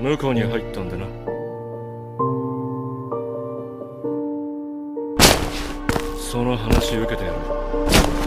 向こうに入ったんでな。その話受けてやる。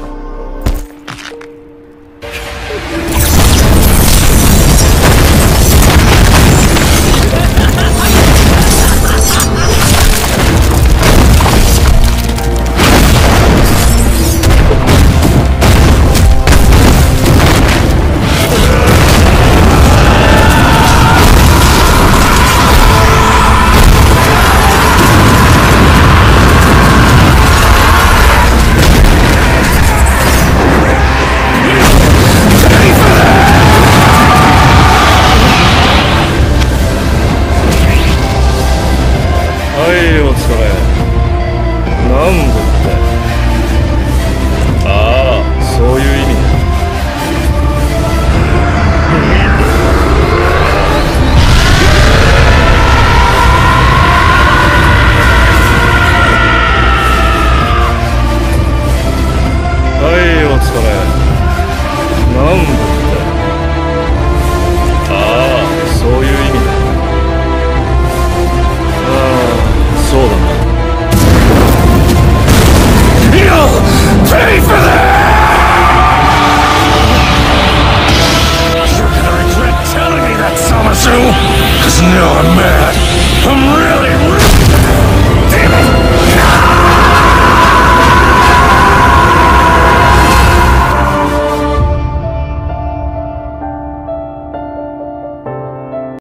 ready for that! You're gonna regret telling me that, Samasu! Cause now I'm mad!